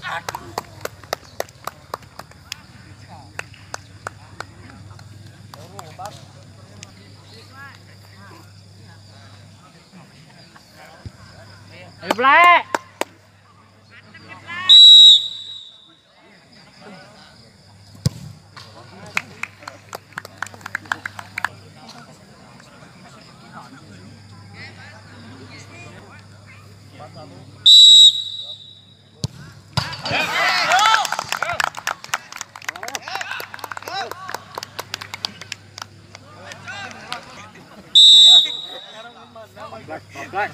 Black. Thank you. Ya. Blek.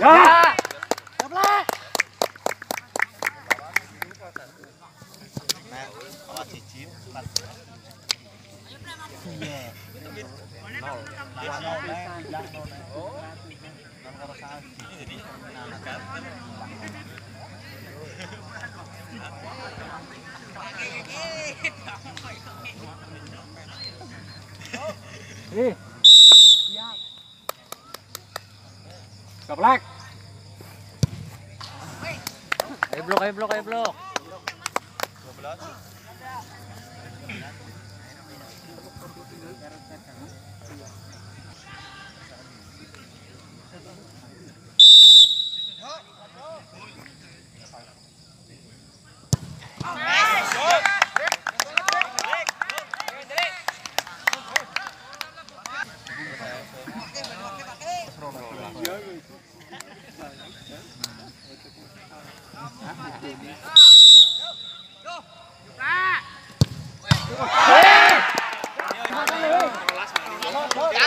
Ya. Nih. Gablak. Ayo blok, ayo blok, ayo blok. agarra.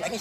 Đánh